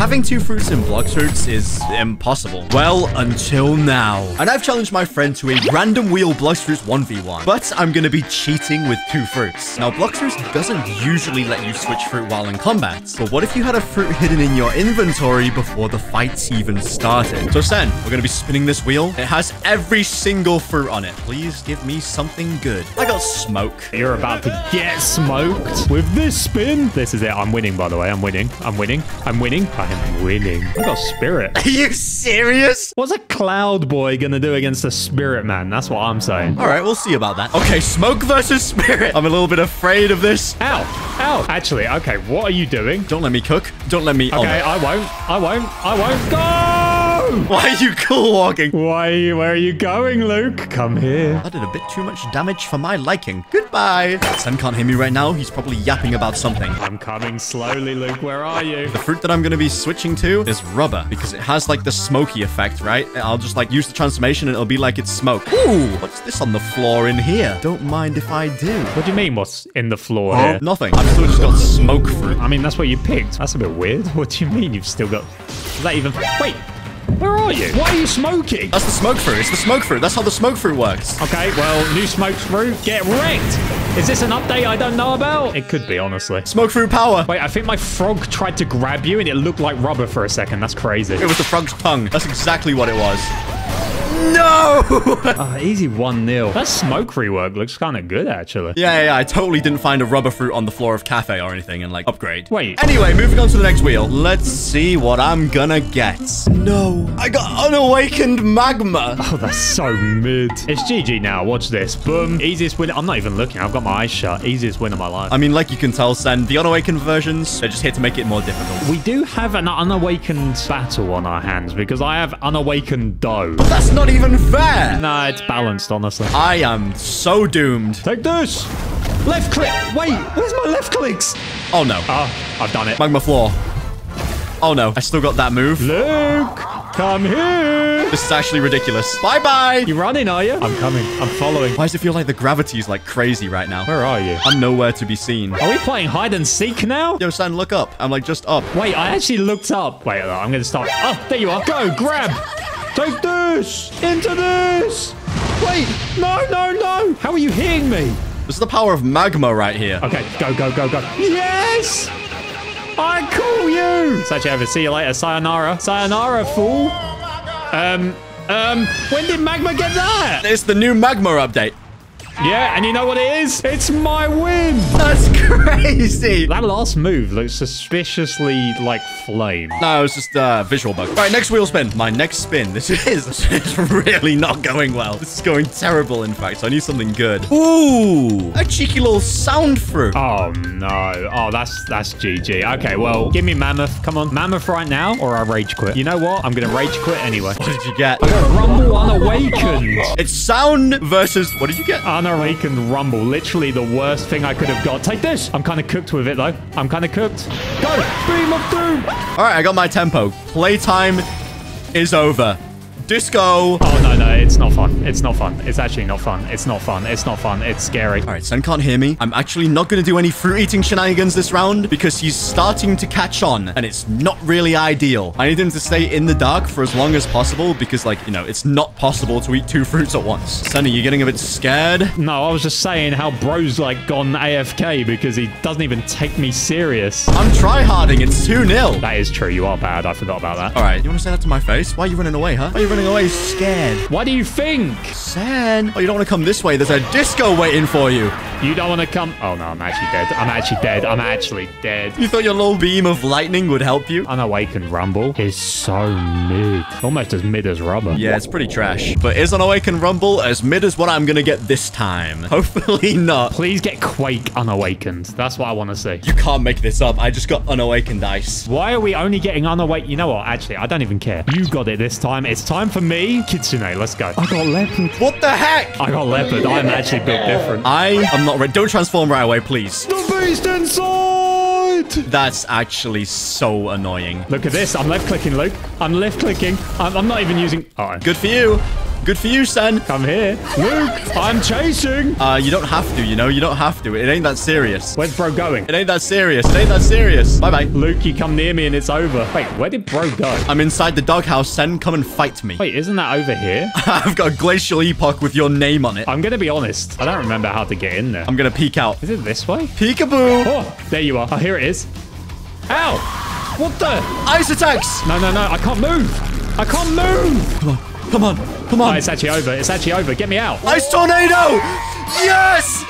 Having two fruits in Blox Fruits is impossible. Well, until now. And I've challenged my friend to a random wheel Blox Fruits 1v1. But I'm gonna be cheating with two fruits. Now, Blox Fruits doesn't usually let you switch fruit while in combat. But what if you had a fruit hidden in your inventory before the fights even started? So Sen, we're gonna be spinning this wheel. It has every single fruit on it. Please give me something good. I got smoke. You're about to get smoked with this spin. This is it. I'm winning, by the way. I'm winning. I'm winning. I'm winning. I am winning. I got spirit. Are you serious? What's a cloud boy gonna do against a spirit man? That's what I'm saying. All right, we'll see about that. Okay, smoke versus spirit. I'm a little bit afraid of this. Ow! Ow! Actually, okay, what are you doing? Don't let me cook. Don't let me. oh, Okay, no. I won't. I won't. I won't. Go! Why are you cool walking? Why? Are you, where are you going, Luke? Come here. I did a bit too much damage for my liking. Goodbye. Sen can't hear me right now. He's probably yapping about something. I'm coming slowly, Luke. Where are you? The fruit that I'm going to be switching to is rubber because it has like the smoky effect, right? I'll just like use the transformation and it'll be like it's smoke. Ooh, what's this on the floor in here? Don't mind if I do. What do you mean? What's in the floor Oh, here? nothing. I've still just got smoke fruit. I mean, that's what you picked. That's a bit weird. What do you mean you've still got... Is that even... Wait, where are you? Why are you smoking? That's the smoke fruit. It's the smoke fruit. That's how the smoke fruit works. Okay, well, new smoke fruit. Get wrecked. Is this an update I don't know about? It could be, honestly. Smoke fruit power. Wait, I think my frog tried to grab you and it looked like rubber for a second. That's crazy. It was the frog's tongue. That's exactly what it was. No! Ah, easy 1-0. That smoke rework looks kind of good, actually. Yeah, yeah, yeah, I totally didn't find a rubber fruit on the floor of cafe or anything and like upgrade. Wait. Anyway, moving on to the next wheel. Let's see what I'm gonna get. No, I got unawakened magma. Oh, that's so mid. It's GG now. Watch this. Boom. Easiest win. I'm not even looking. I've got my eyes shut. Easiest win of my life. I mean, like you can tell, Sen, the unawakened versions, they're just here to make it more difficult. we do have an unawakened battle on our hands because I have unawakened dough. That's not even fair. Nah, it's balanced, honestly. I am so doomed. Take this. Left click. Wait, where's my left clicks? Oh no. Oh, I've done it. Magma floor. Oh no, I still got that move. Luke, come here. This is actually ridiculous. Bye-bye. You're running, are you? I'm coming. I'm following. Why does it feel like the gravity is like crazy right now? Where are you? I'm nowhere to be seen. Are we playing hide and seek now? Yo, Sen, look up. I'm like just up. Wait, I actually looked up. Wait, I'm going to stop. Oh, there you are. Go, grab. Take this. Into this. Wait, no, no, no. How are you hearing me? This is the power of magma right here. Okay, go, go, go, go. Yes! I call you! Such ever. See you later. Sayonara. Sayonara, fool. Um, um, when did Magma get that? It's the new magma update. Yeah, and you know what it is? It's my win! That's crazy. That last move looks suspiciously like flame. No, it was just a uh, visual bug. Right, next wheel spin. My next spin. This is this is really not going well. This is going terrible, in fact. So I need something good. Ooh, a cheeky little sound fruit. Oh no. Oh, that's that's GG. Okay, well, give me Mammoth. Come on. Mammoth right now, or I rage quit. You know what? I'm gonna rage quit anyway. What did you get? I got Rumble Unawakened. It's sound versus... What did you get? Unawakened Rumble. Literally the worst thing I could have got. Take this. I'm kind of cooked with it, though. I'm kind of cooked. Go. Beam of Doom. All right, I got my tempo. Playtime is over. Disco. Oh, no. It's not fun. It's not fun. It's actually not fun. It's not fun. It's not fun. It's scary. All right, Sen can't hear me. I'm actually not going to do any fruit-eating shenanigans this round because he's starting to catch on, and it's not really ideal. I need him to stay in the dark for as long as possible because, like, you know, it's not possible to eat two fruits at once. Sen, are you getting a bit scared? No, I was just saying how bro's like gone AFK because he doesn't even take me serious. I'm try-harding. It's 2-0. That is true. You are bad. I forgot about that. All right, you want to say that to my face? Why are you running away, huh? Why are you running away scared? What do you think? San, Oh, you don't want to come this way. There's a disco waiting for you. You don't want to come? Oh, no. I'm actually dead. I'm actually dead. I'm actually dead. You thought your little beam of lightning would help you? Unawakened Rumble is so mid. Almost as mid as rubber. Yeah, it's pretty trash. But is Unawakened Rumble as mid as what I'm gonna get this time? Hopefully not. Please get Quake Unawakened. That's what I want to see. You can't make this up. I just got Unawakened Ice. Why are we only getting unawakened? You know what? Actually, I don't even care. You got it this time. It's time for me. Kitsune, let's go. I got Leopard. What the heck? I got Leopard. I'm actually built different. I am not ready. Don't transform right away, please. The beast inside! That's actually so annoying. Look at this. I'm left clicking, Luke. I'm left clicking. I'm, I'm not even using. Oh, Good for you. Good for you, Sen. Come here. Luke, I'm chasing. Uh, you don't have to, you know? You don't have to. It ain't that serious. Where's bro going? It ain't that serious. It ain't that serious. Bye-bye. Luke, you come near me and it's over. Wait, where did bro go? I'm inside the doghouse. Sen, come and fight me. Wait, isn't that over here? I've got a glacial epoch with your name on it. I'm going to be honest. I don't remember how to get in there. I'm gonna peek out. Is it this way? Peekaboo! Oh, there you are. Oh, here it is. Ow! What the? Ice attacks! No, no, no. I can't move. I can't move. Come on, come on, come Oh, on. it's actually over. It's actually over. Get me out. Ice tornado! Yes!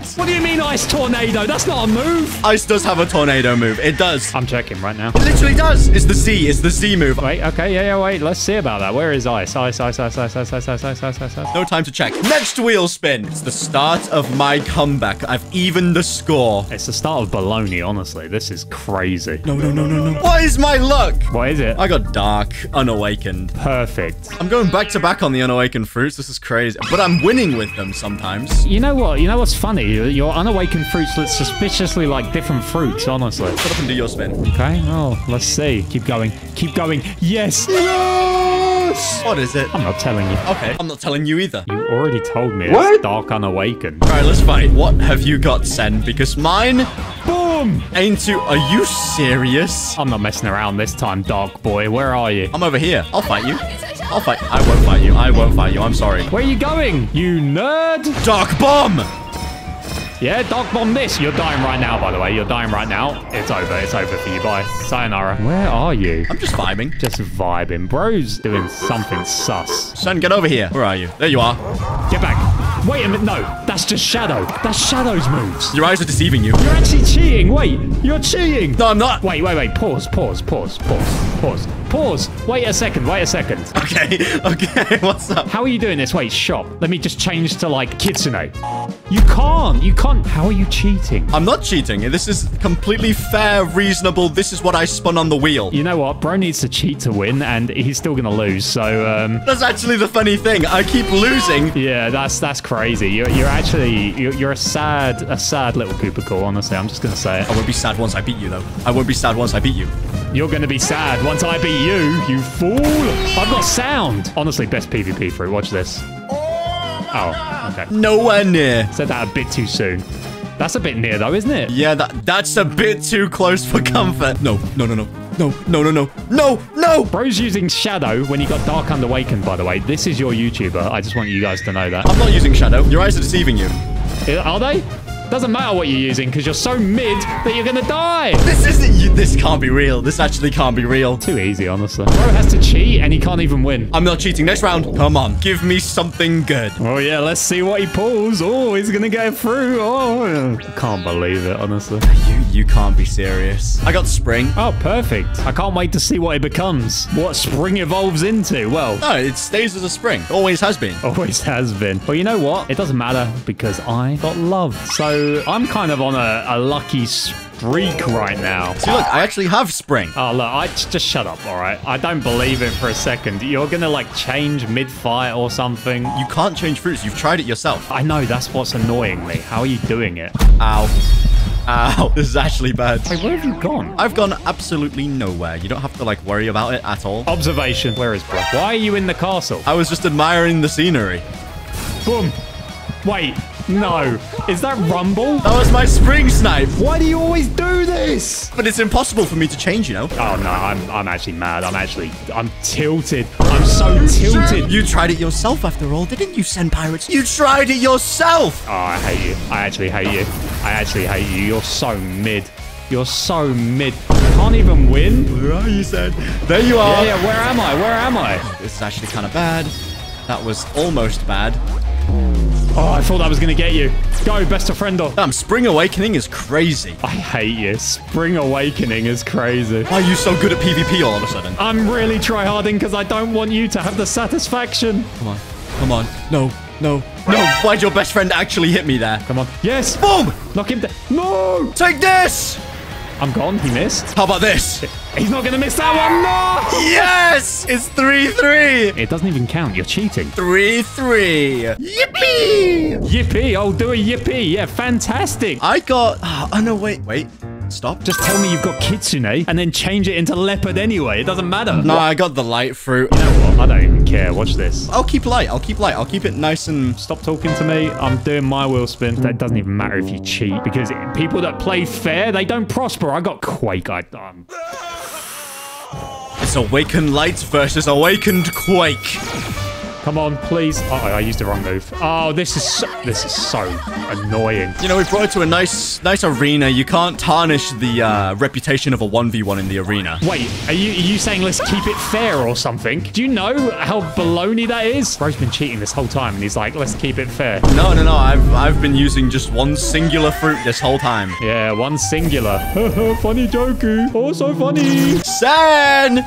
Yes! What do you mean ice tornado? That's not a move. Ice does have a tornado move. It does. I'm checking right now. It literally does. It's the Z. It's the Z move. Wait, okay, yeah, yeah, wait. Let's see about that. Where is ice? Ice, ice, ice, ice, ice, ice, ice, ice, ice, ice, ice. No time to check. Next wheel spin. It's the start of my comeback. I've evened the score. It's the start of baloney, honestly. This is crazy. No, no, no, no, no. What is my luck? What is it? I got dark, unawakened. Perfect. I'm going back to back on the unawakened fruits. This is crazy. But I'm winning with them sometimes. You know what? You know what's funny? Your unawakened fruits look suspiciously like different fruits, honestly. Shut up and do your spin. Okay, oh, let's see. Keep going. Keep going. Yes! Yes! What is it? I'm not telling you. Okay, I'm not telling you either. You already told me it's Dark Unawakened. All right, let's fight. What have you got, Sen? Because mine Boom! ain't too... Are you serious? I'm not messing around this time, Dark Boy. Where are you? I'm over here. I'll fight you. I'll fight... I won't fight you. I won't fight you. I'm sorry. Where are you going? You nerd! Dark Bomb! Yeah, Dark Bomb this. You're dying right now, by the way. You're dying right now. It's over. It's over for you. Bye. Sayonara. Where are you? I'm just vibing. Just vibing. Bro's doing something sus. Son, get over here. Where are you? There you are. Get back. Wait a minute. No, that's just Shadow. That's Shadow's moves. Your eyes are deceiving you. You're actually cheating. Wait, you're cheating. No, I'm not. Wait, wait, wait. Pause, pause, pause, pause, pause, pause. Wait a second. Wait a second. Okay, okay. What's up? How are you doing this? Wait, shop. Let me just change to like Kitsune. You can't. You can't. How are you cheating? I'm not cheating. This is completely fair, reasonable. This is what I spun on the wheel. You know what? Bro needs to cheat to win, and he's still gonna lose. So, um, That's actually the funny thing. I keep losing. yeah, that's that's crazy. You're you're actually you're, you're a sad a sad little Koopekool. Honestly, I'm just gonna say it. I won't be sad once I beat you, though. I won't be sad once I beat you. You're gonna be sad once I beat you, you fool. I've got sound. Honestly, best PvP fruit. Watch this. Oh, oh okay. Nowhere near. Said that a bit too soon. That's a bit near though, isn't it? Yeah, that that's a bit too close for comfort. No, no, no, no. No, no, no, no. No, no! Bro's using Shadow when he got Dark Unawakened, by the way. This is your YouTuber. I just want you guys to know that. I'm not using Shadow. Your eyes are deceiving you. Are they? Doesn't matter what you're using because you're so mid that you're gonna die. This isn't you. This can't be real. This actually can't be real. Too easy, honestly. Bro has to cheat and he can't even win. I'm not cheating. Next round. Come on. Give me something good. Oh yeah, let's see what he pulls. Oh, he's gonna get through. Oh, can't believe it, honestly. You can't be serious. I got spring. Oh, perfect. I can't wait to see what it becomes. What spring evolves into. Well, No, it stays as a spring. Always has been. always has been. Well, you know what? It doesn't matter because I got love. So I'm kind of on a, a lucky streak right now. See, look, I actually have spring. Oh, look, I just shut up, all right? I don't believe it for a second. You're gonna like change mid-fight or something. You can't change fruits. You've tried it yourself. I know that's what's annoying me. How are you doing it? Ow. Ow. This is actually bad. Wait, where have you gone? I've gone absolutely nowhere. You don't have to, like, worry about it at all. Observation. Where is bro? Why are you in the castle? I was just admiring the scenery. Boom. Wait, no. Is that Rumble? That was my spring snipe. Why do you always do this? But it's impossible for me to change, you know? Oh no, I'm I'm actually mad. I'm actually I'm tilted. I'm so tilted. You tried it yourself after all, didn't you, Send Pirates? You tried it yourself! Oh, I hate you. I actually hate you. I actually hate you. You're so mid. You're so mid. Can't even win. Where are you, Sen? There you are. Yeah, yeah. Where am I? Where am I? This is actually kind of bad. That was almost bad. Oh, I thought that was gonna get you. Go, best of friendo. Damn, Spring Awakening is crazy. I hate you. Spring Awakening is crazy. Why are you so good at PvP all of a sudden? I'm really tryharding because I don't want you to have the satisfaction. Come on. Come on. No. No. No. Why'd your best friend actually hit me there? Come on. Yes. Boom! Knock him down. No. Take this! I'm gone. He missed. How about this? He's not gonna miss that one. No. Yes! It's 3-3! It doesn't even count. You're cheating. 3-3! Yippee! Yippee. I'll do a yippee! Yeah, fantastic. I got... Oh, no, wait. Wait. Stop. Just tell me you've got kitsune and then change it into leopard anyway. It doesn't matter. No, I got the light fruit. You know what? I don't even care. Watch this. I'll keep light. I'll keep light. I'll keep it nice and... Stop talking to me. I'm doing my wheel spin. That doesn't even matter if you cheat because people that play fair, they don't prosper. I got Quake. I, um, It's Awakened Light versus Awakened Quake. Come on, please. Oh, I used the wrong move. Oh, this is so, this is so annoying. You know, we brought it to a nice, nice arena. You can't tarnish the uh, reputation of a 1v1 in the arena. Wait, are you are you saying let's keep it fair or something? Do you know how baloney that is? Bro's been cheating this whole time, and he's like, let's keep it fair. No, no, no. I've, I've been using just one singular fruit this whole time. Yeah, one singular. funny jokey. Oh, so funny. Sen!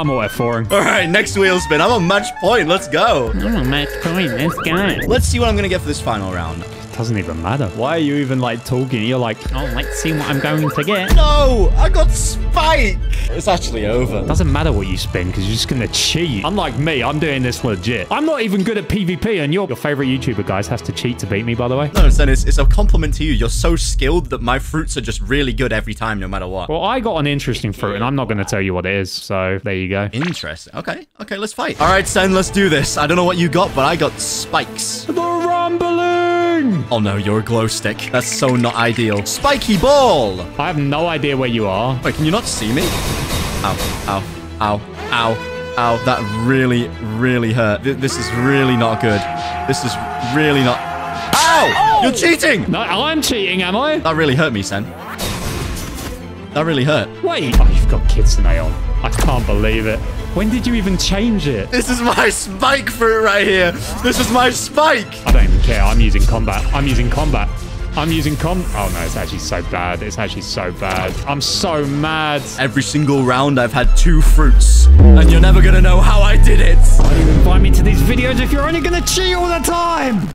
I'm all F for him. All right, next wheel spin. I'm on match point. Let's go. Oh, match point. Let's go. Let's see what I'm going to get for this final round. Doesn't even matter. Why are you even like talking? You're like, Oh, let's see what I'm going to get. No, I got Spike. It's actually over. doesn't matter what you spin because you're just gonna cheat. Unlike me, I'm doing this legit. I'm not even good at PvP, and your your favorite YouTuber guys has to cheat to beat me. By the way. No, Sen, it's, it's a compliment to you. You're so skilled that my fruits are just really good every time, no matter what. Well, I got an interesting fruit, and I'm not gonna tell you what it is. So there you go. Interesting. Okay, okay, let's fight. All right, Sen, let's do this. I don't know what you got, but I got spikes. Oh no, you're a glow stick. That's so not ideal. Spiky ball! I have no idea where you are. Wait, can you not see me? Ow, ow, ow, ow, ow. That really, really hurt. Th- this is really not good. This is really not... Ow! You're cheating! No, I'm cheating, am I? That really hurt me, Sen. That really hurt. Wait. Oh, you've got Kitsune on. I can't believe it. When did you even change it? This is my spike fruit right here. This is my spike. I don't even care. I'm using combat. I'm using combat. I'm using com. Oh no, it's actually so bad. It's actually so bad. I'm so mad. Every single round, I've had two fruits. And you're never gonna know how I did it. Why do you invite me to these videos if you're only gonna cheat all the time?